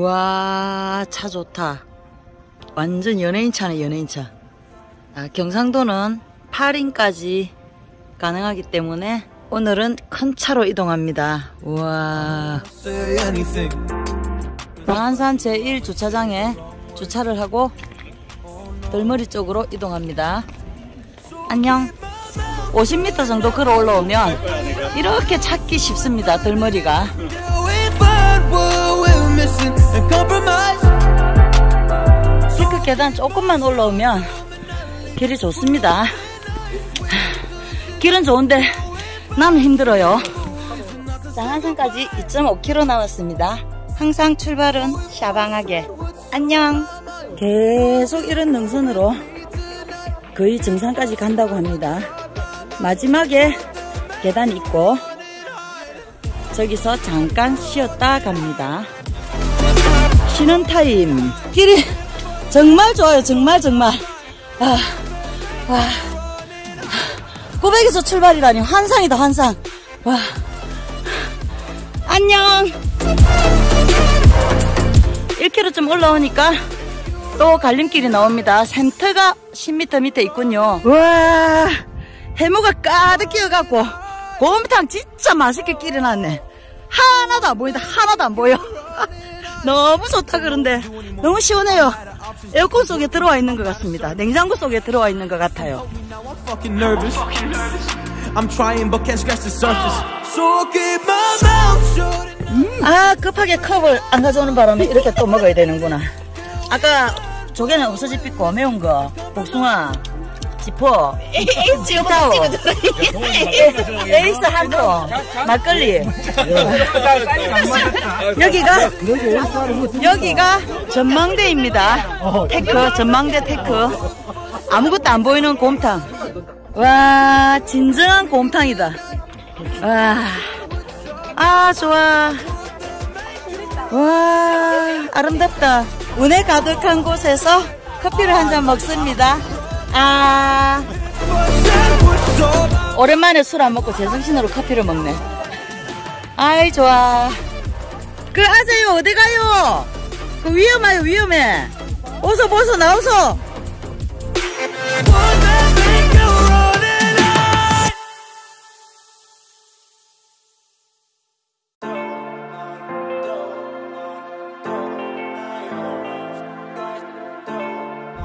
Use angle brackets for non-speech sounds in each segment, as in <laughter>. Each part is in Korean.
우와 차 좋다. 완전 연예인 차네 연예인 차. 아, 경상도는 8인까지 가능하기 때문에 오늘은 큰 차로 이동합니다. 우와. 방안산 제1주차장에 주차를 하고 돌머리 쪽으로 이동합니다. 안녕. 50m 정도 걸어 올라오면 이렇게 찾기 쉽습니다 돌머리가 계단 조금만 올라오면 길이 좋습니다. 길은 좋은데 나는 힘들어요. 장안산까지 2.5km 남았습니다. 항상 출발은 샤방하게. 안녕. 계속 이런 능선으로 거의 정상까지 간다고 합니다. 마지막에 계단이 있고 저기서 잠깐 쉬었다 갑니다. 쉬는 타임. 길이 정말 좋아요. 정말 정말. 아, 와. 꼬백에서 출발이라니 환상이다 환상. 와. 안녕. 1km쯤 올라오니까 또 갈림길이 나옵니다. 센터가 10m 밑에 있군요. 와. 해무가 가득 끼어갖고 곰탕 진짜 맛있게 끼려놨네. 하나도 안 보인다. 하나도 안 보여. <laughs> 너무 좋다 그런데 너무 시원해요. 에어컨 속에 들어와 있는 것 같습니다. 냉장고 속에 들어와 있는 것 같아요. 음, 아 급하게 컵을 안 가져오는 바람에 이렇게 또 먹어야 되는구나. 아까 조개는 없어지 삐고 매운 거 복숭아 지퍼 지타오 에이스 한 통. 막걸리. 여기가 여기가 전망대입니다. 데크 전망대 데크. 아무것도 안 보이는 곰탕. 와 진정한 곰탕이다. 와 아 좋아. 와 아름답다. 운해 가득한 곳에서 커피를 한 잔 먹습니다 아. 오랜만에 술 안 먹고 제정신으로 커피를 먹네. 아이 좋아. 그 아재요 어디 가요? 그 위험해요 위험해. 어서 벗어 나오소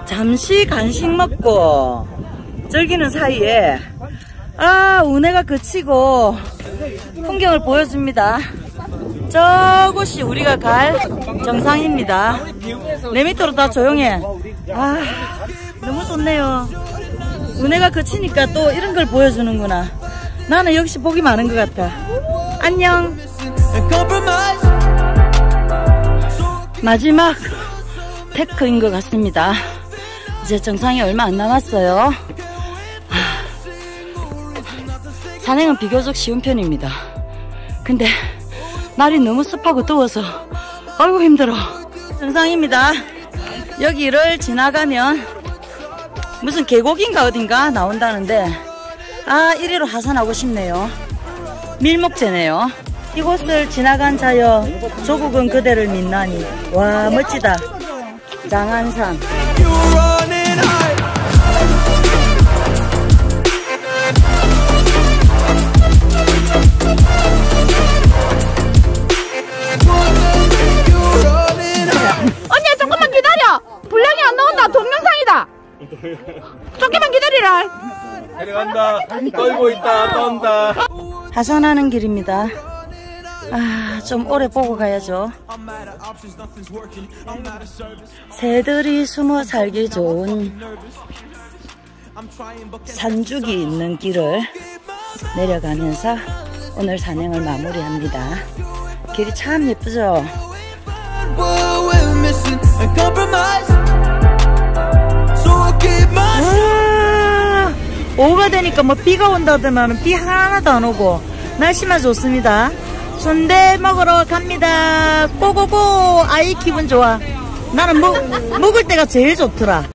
잠시 간식 먹고 즐기는 사이에 아 운해가 그치고 풍경을 보여줍니다. 저곳이 우리가 갈 정상입니다. 내 밑으로 다 조용해. 아 너무 좋네요. 운해가 그치니까 또 이런 걸 보여주는구나. 나는 역시 복이 많은 것 같아. 안녕. 마지막 테크인 것 같습니다 이제 정상이 얼마 안 남았어요. 산행은 비교적 쉬운 편입니다. 근데 날이 너무 습하고 더워서 아이고 힘들어. 정상입니다. 여기를 지나가면 무슨 계곡인가 어딘가 나온다는데 아 이리로 하산하고 싶네요. 밀목재네요. 이곳을 지나간 자여 조국은 그대를 믿나니 와 멋지다. 장안산 나온다 동영상이다 조금만 기다리라 내려간다. 떨고 있다. 떤다. 하산하는 길입니다. 아, 좀 오래 보고 가야죠. 새들이 숨어 살기 좋은 산죽이 있는 길을 내려가면서 오늘 산행을 마무리합니다. 길이 참 예쁘죠? 오후가 되니까 뭐 비가 온다더만 비 하나도 안 오고 날씨만 좋습니다. 순대 먹으러 갑니다. 고고고 아이 기분 좋아. 나는 먹, 먹을 때가 제일 좋더라.